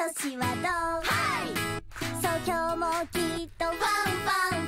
女子はどう？はい。そう今日もきっとワンワン。